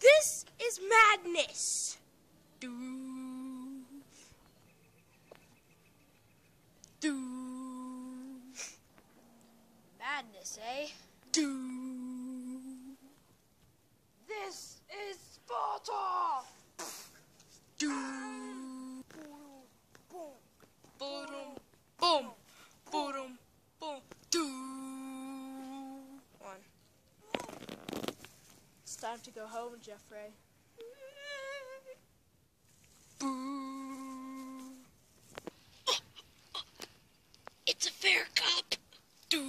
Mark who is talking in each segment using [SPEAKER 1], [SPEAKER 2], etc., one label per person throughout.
[SPEAKER 1] This is madness. Do. Do.
[SPEAKER 2] Madness, eh?
[SPEAKER 1] Do. This is Sparta. Do.
[SPEAKER 2] Time to go home, Jeffrey.
[SPEAKER 1] Boo. It's a fair cup. Do.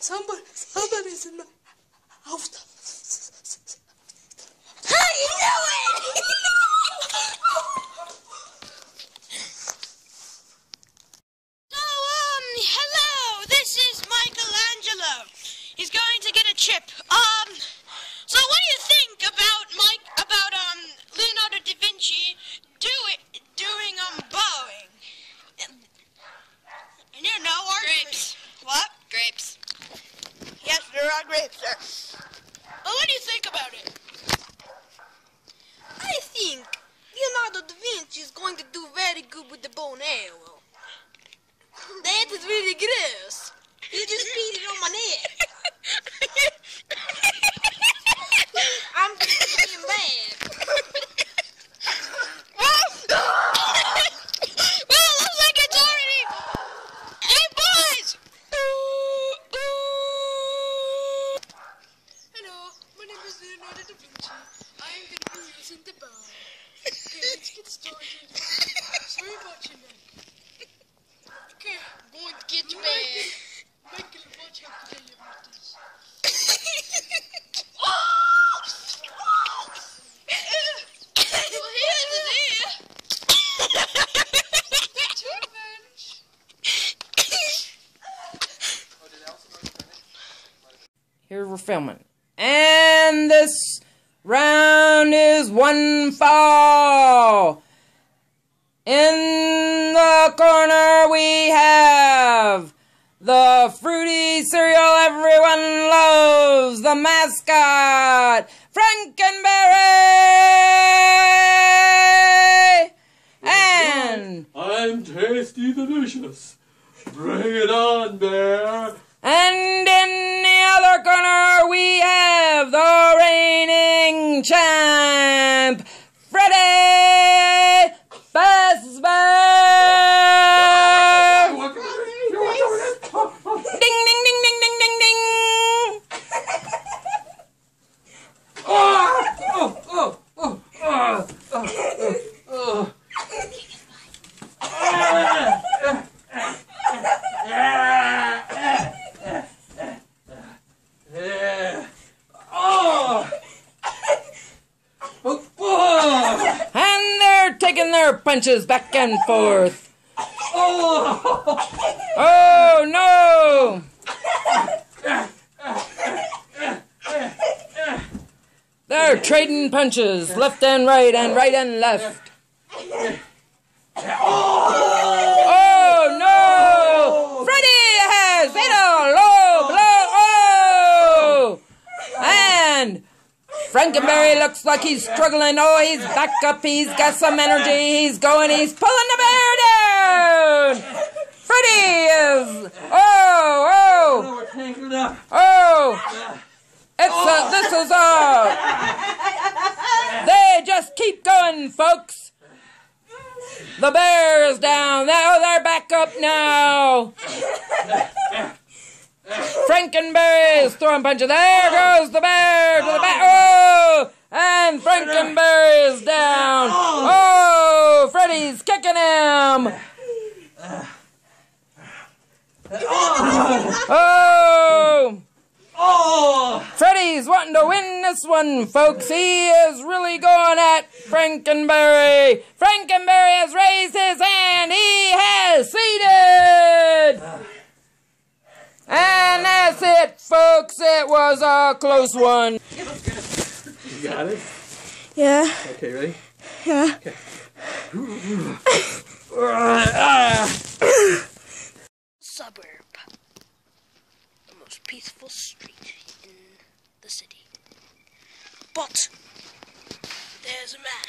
[SPEAKER 1] Somebody, somebody's in my house. How you doing?
[SPEAKER 3] So, um, hello, this is Michelangelo. He's going to get a chip. Um, so what do you think about Mike, about, um, Leonardo da Vinci doing, doing, um, bowing? You know, our grapes. What? Grapes. Yes, there are grapes, sir. Well, what do you think about it?
[SPEAKER 1] I think Leonardo da Vinci is going to do very good with the bow and arrow. That is really gross. He just beat it on my neck. I'm feeling bad.
[SPEAKER 3] well, looks like it's already. Hey, boys!
[SPEAKER 1] Hello, my name is Leonardo da Vinci. I am going to be using the bow. Okay, let's get started. Sorry about your neck. Okay, I'm going to get you bad. Michael, watch how good I am with this. Your head is here. Too much.
[SPEAKER 4] Here we're filming. And this round is one fall. In the corner we have the fruity cereal everyone loves, the mascot, Franken Berry! And
[SPEAKER 5] I'm tasty delicious. Bring it on, bear.
[SPEAKER 4] And in the other corner, we have the reigning champ, Freddy punches back and forth. Oh oh no! They're trading punches left and right and right and left. Oh no! Freddy has hit a low blow! Oh! And Franken Berry looks like he's struggling. Oh, he's back up. He's got some energy. He's going. He's pulling the bear down. Freddy is. Oh, oh, oh. It's a, this is a. They just keep going, folks. The bear's down. Now they're back up now. Franken Berry is throwing punches. There goes the bear to the back. Oh! And Franken Berry is down. Oh, Freddy's kicking him. Oh,
[SPEAKER 5] Oh!
[SPEAKER 4] Freddy's wanting to win this one, folks. He is really going at Franken Berry. Frankenberry has raised his hand. He has it. It was a close one.
[SPEAKER 5] You got it?
[SPEAKER 6] Yeah.
[SPEAKER 5] Okay, ready?
[SPEAKER 6] Yeah. Okay.
[SPEAKER 1] Suburb. The most peaceful street in the city. But there's a man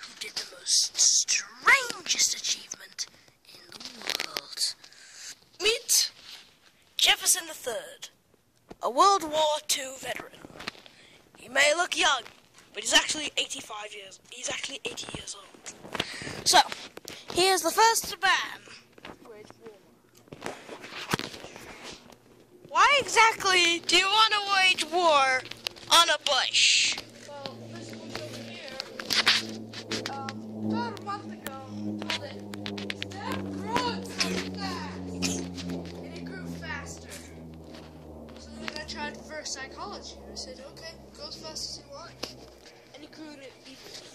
[SPEAKER 1] who did the most strangest achievement in the world. Meet Jefferson III, a World War II veteran. He may look young, but he's actually 85 years. He's actually 80 years old. So, he is the first to ban. Why exactly do you want to wage war on a bush?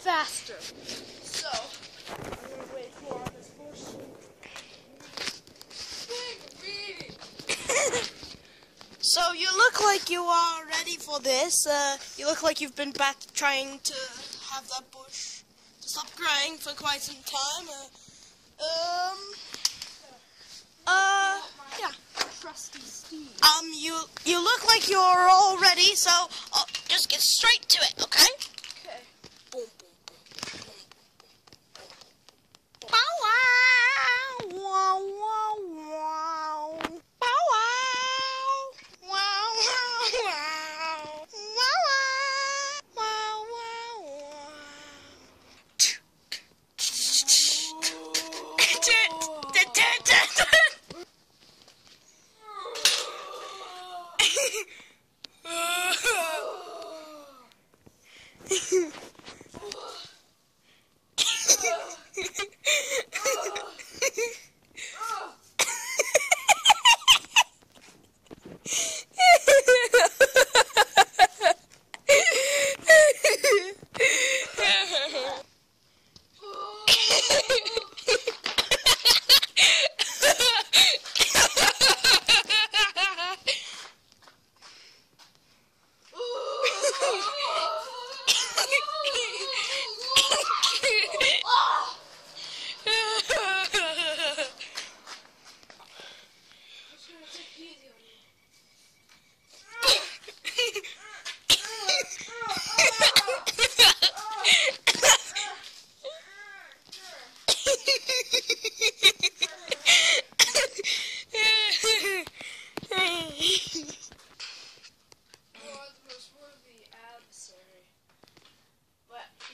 [SPEAKER 3] Faster. So, I'm gonna wait for this bush. Big reading.
[SPEAKER 1] So you look like you are ready for this. Uh, you look like you've been back trying to have that bush to stop crying for quite some time. Uh, um. Uh. Yeah.
[SPEAKER 3] Trusty Steve.
[SPEAKER 1] Um. You you look like you're all ready. So I'll just get straight to it? Okay.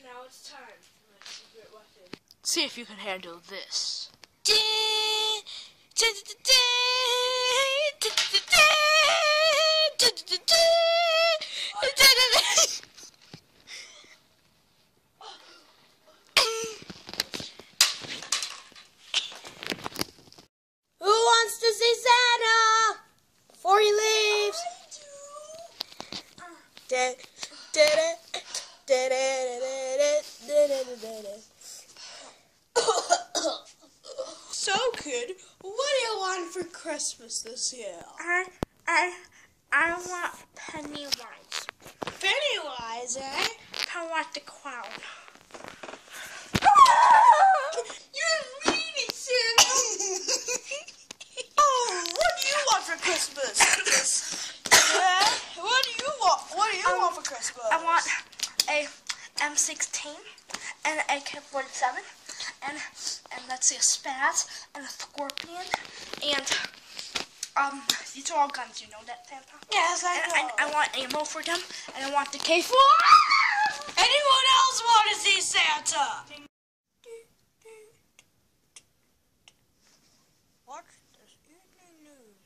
[SPEAKER 3] Now it's time for my secret weapon. See if you can handle this.
[SPEAKER 6] Clown.
[SPEAKER 1] You're mean, Santa. oh, what do you want for Christmas? yeah? What do you want? What do you
[SPEAKER 6] Um,
[SPEAKER 1] want for Christmas?
[SPEAKER 6] I want a M16 and an AK-47 and and let's see a Spaz and a Scorpion and um these are all guns. You know that, Santa?
[SPEAKER 1] Yes, I
[SPEAKER 6] And
[SPEAKER 1] know.
[SPEAKER 6] I, I want ammo for them and I want the K4.
[SPEAKER 1] Anyone else want to see Santa? Watch this evening news.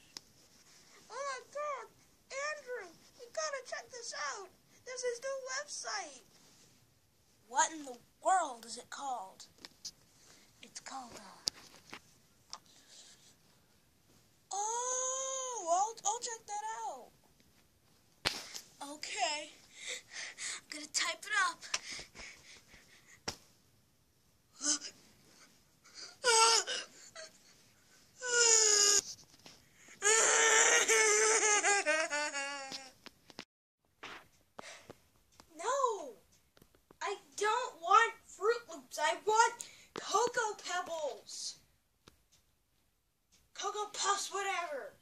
[SPEAKER 1] Oh my God, Andrew, you gotta check this out. There's this new
[SPEAKER 2] website. What in the world is it called? It's called uh. Oh, I'll I'll check that out. Okay. Gonna type it up. No! I don't want Froot Loops. I want Cocoa Pebbles. Cocoa Puffs, whatever.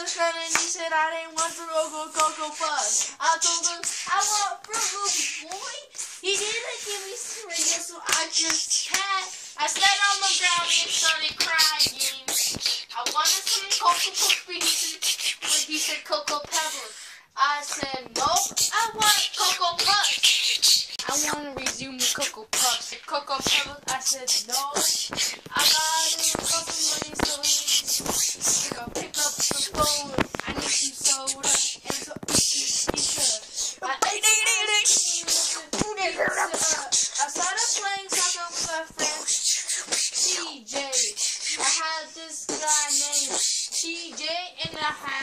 [SPEAKER 2] Called friend and he said I didn't want the Cocoa Puffs. I told him I want Loops, boy. He didn't give me cereal, so I just had. I sat on the ground and started crying. I wanted some Cocoa Puffs, but he said, but he said Cocoa Pebbles. I said, nope, I want Cocoa Puffs. I want to resume the Cocoa Puffs. The Cocoa Pebbles, I said, no. I got it, pick up the phone. I need some soda and so pizza. I uh, I started playing soccer with friend had this guy named TJ and I had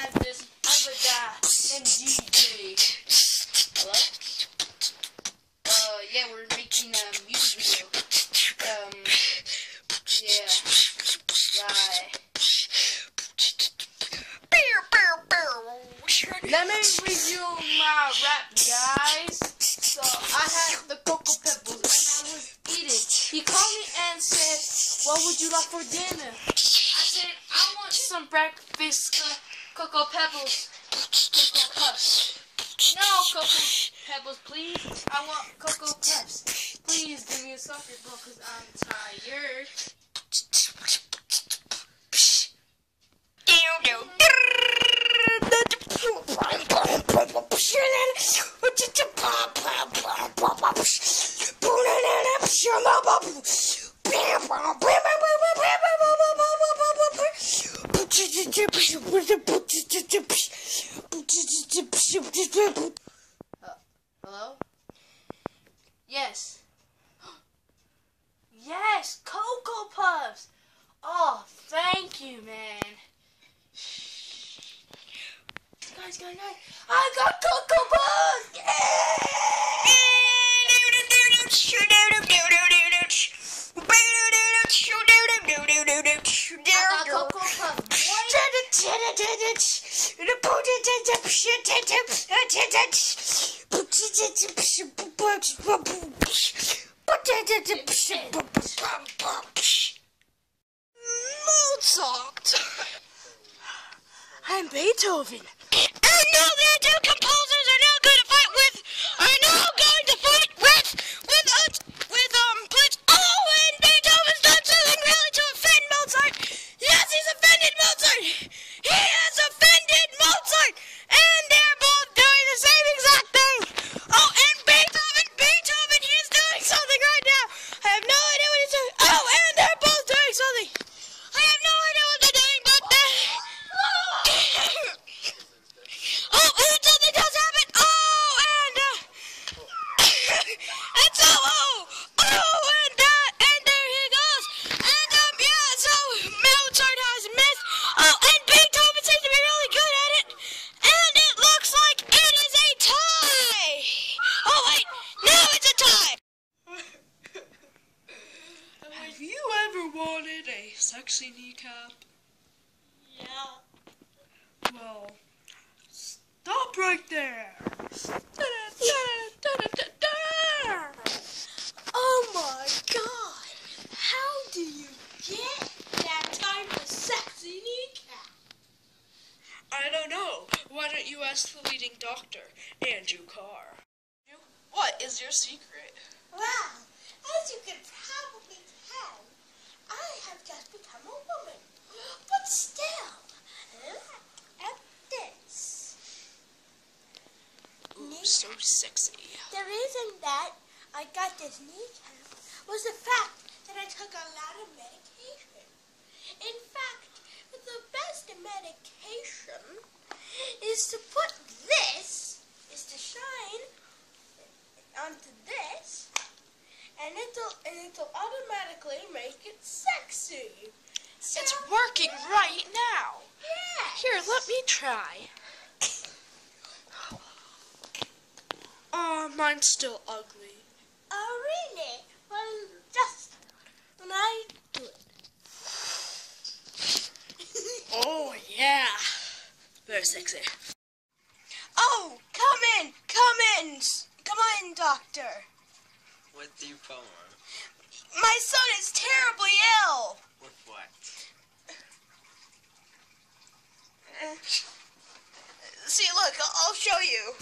[SPEAKER 3] Mozart.
[SPEAKER 2] I'm Beethoven.
[SPEAKER 3] And now the two composers are now going to fight with, are now going to fight with, with, uh, with, um, please, oh, and Beethoven's done something really to offend Mozart. Yes, he's offended Mozart. He has offended Mozart. And they're both doing the same exact thing. Oh, and Beethoven, Beethoven, he's doing something right now. I have no idea what he's doing. Oh, and they're both doing something. I have no idea what they're doing, but they Oh, and something does happen. Oh, and uh, and so oh, oh, and uh, and there he goes. And um, yeah, so Mozart has missed. Oh, and Beethoven seems to be really good at it. And it looks like it is a tie. Oh wait, now it's a tie.
[SPEAKER 1] Have you ever wanted a sexy kneecap?
[SPEAKER 2] Yeah.
[SPEAKER 1] Well, stop right there.
[SPEAKER 2] Oh my god! How do you get that type of sexy kneecap?
[SPEAKER 1] I don't know. Why don't you ask the leading doctor, Andrew Carr? What is your secret?
[SPEAKER 2] Well, as you can probably tell, I have just become a woman. But still, look at this.
[SPEAKER 1] Ooh, so sexy.
[SPEAKER 2] The reason that I got this kneecap
[SPEAKER 3] was the fact that I took a lot of medication. In fact, the best medication is to put this, is to shine onto this, and it'll and it'll automatically make it sexy. So,
[SPEAKER 1] It's working right now.
[SPEAKER 3] yeah.
[SPEAKER 1] Here, let me try. Oh, mine's still ugly.
[SPEAKER 3] Oh, really? Well, just when I do it.
[SPEAKER 1] Oh, yeah. Very sexy.
[SPEAKER 3] Oh, come in, come in, s- come in, doctor.
[SPEAKER 7] What do you want?
[SPEAKER 3] My son is terribly ill.
[SPEAKER 7] With what?
[SPEAKER 3] See, look, I'll, I'll show you.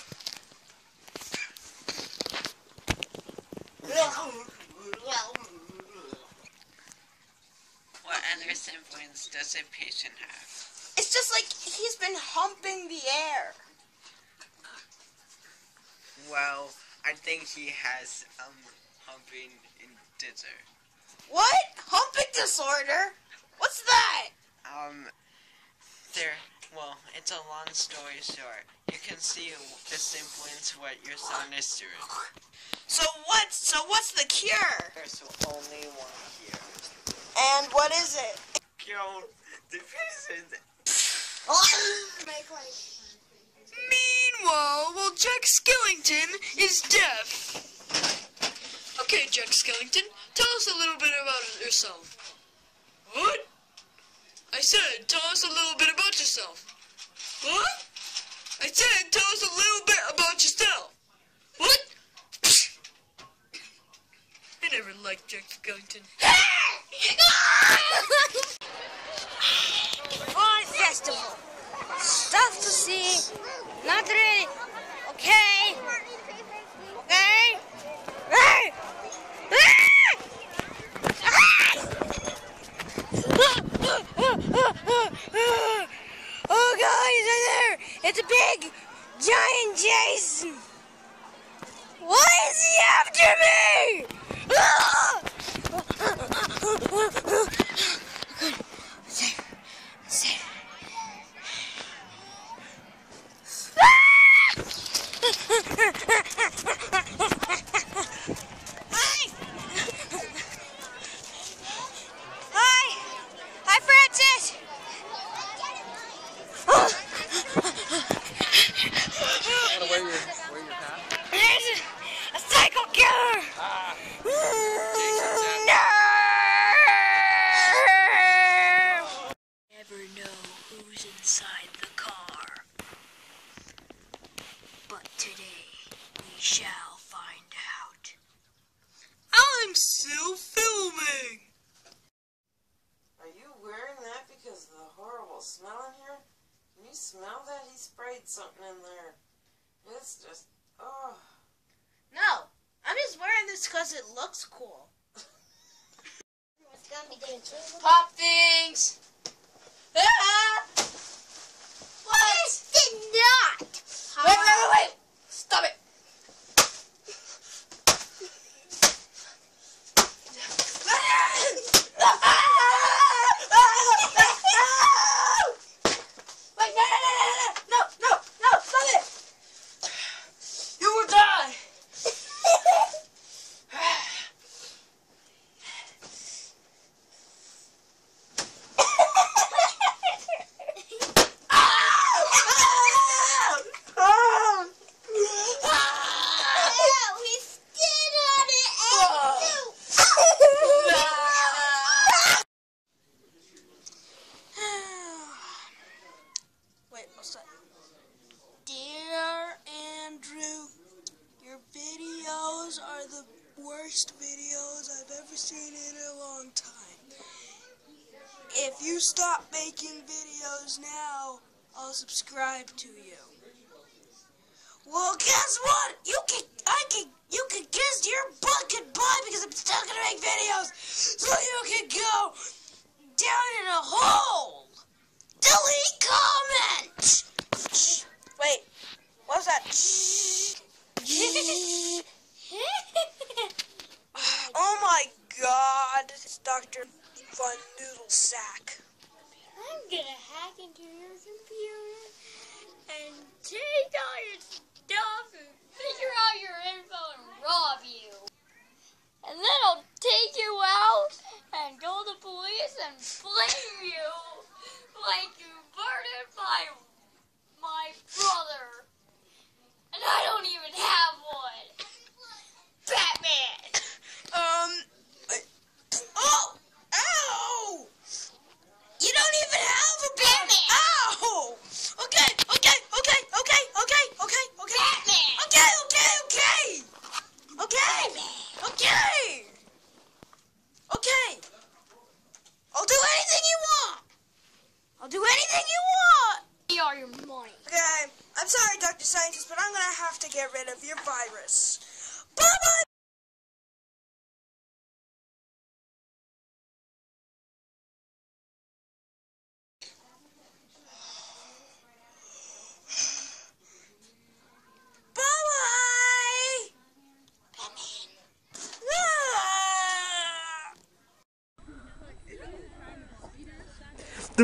[SPEAKER 7] What other symptoms does a patient have?
[SPEAKER 3] It's just like he's been humping the air.
[SPEAKER 7] Well, I think he has um humping in dither.
[SPEAKER 3] What? Humping disorder? What's that?
[SPEAKER 7] Um, there. Well, it's a long story short. You can see the semblance what your son is doing.
[SPEAKER 3] So what's so what's the cure?
[SPEAKER 7] There's only one here.
[SPEAKER 3] And what is it?
[SPEAKER 7] Kill the patient.
[SPEAKER 3] Make like
[SPEAKER 1] Meanwhile, well, Jack Skellington is deaf. Okay, Jack Skellington, tell us a little bit about yourself. What? I said, tell us a little bit about yourself. What? I said, tell us a little bit about yourself. What? I never liked Jack Skellington.
[SPEAKER 3] Art festival. To see. Not really. Okay. Okay. Hey! Ah! Oh God, he's right there! It's a big, giant Jason. Why is he after me? Ah! way
[SPEAKER 1] we're. Things!
[SPEAKER 3] Worst videos I've ever seen in a long time. If you stop making videos now, I'll subscribe to you. Well, guess what? You can, I can, you can kiss your butt goodbye because I'm still gonna make videos, so you can go down in a hole. Delete comment. Wait, what's that? oh my god, it's Dr. Fun Noodle Sack.
[SPEAKER 8] I'm gonna hack into your computer and take all your stuff and figure out your info and rob you. And then I'll take you out and go to the police and blame you like you murdered my my brother. And I don't even have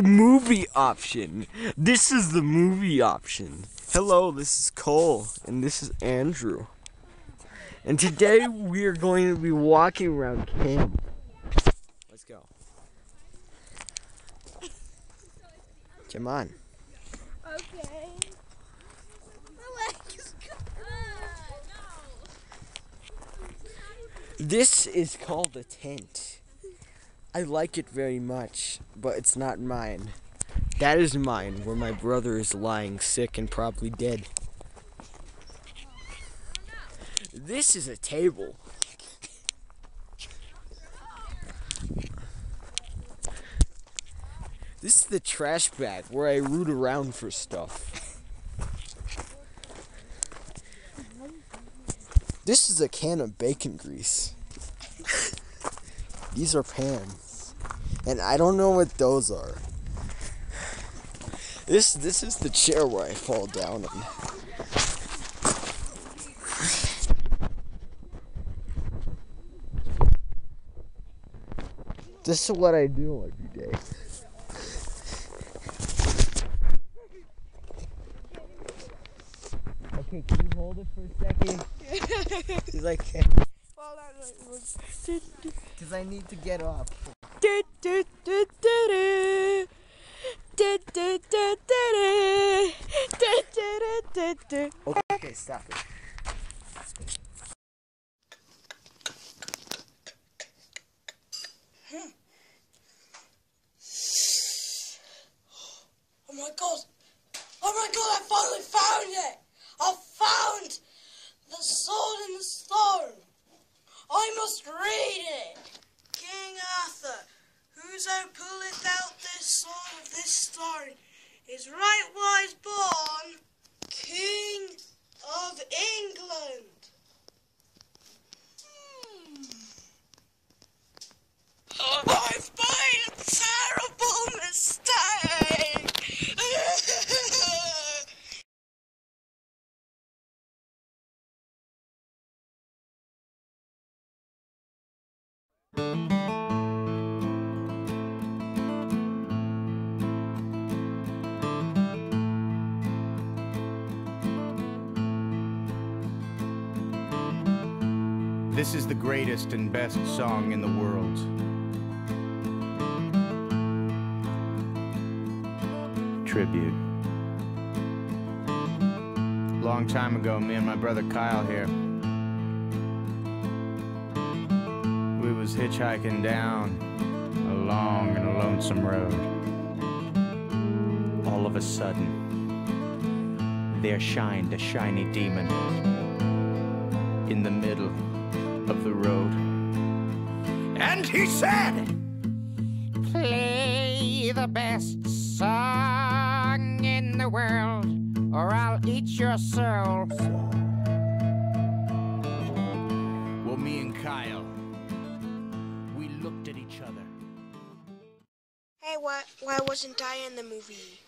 [SPEAKER 9] the movie option. This is the movie option. Hello, this is Cole, and this is Andrew. And today we are going to be walking around camp. Let's go. Come on.
[SPEAKER 8] Okay.
[SPEAKER 9] This is called a tent. I like it very much, but it's not mine. That is mine, where my brother is lying sick and probably dead. This is a table. This is the trash bag where I root around for stuff. This is a can of bacon grease. These are pans. And I don't know what those are. This this is the chair where I fall down on. This is what I do every day. Okay, can you hold it for a second? Cause I can't. Cause I need to get up. Okay, stop it.
[SPEAKER 3] Oh my god! Oh my god, I finally found it! I found the sword in the stone! I must read it! King Arthur, whoso pulleth out this sword of this stone is right wise born King
[SPEAKER 10] the greatest and best song in the world. Tribute. Long time ago, me and my brother Kyle here. We was hitchhiking down a long and a lonesome road. All of a sudden, there shined a shiny demon in the middle of the road. And he said, Play the best song in the world, or I'll eat your soul. Well, me and Kyle, we looked at each other.
[SPEAKER 3] Hey, why why wasn't I in the movie?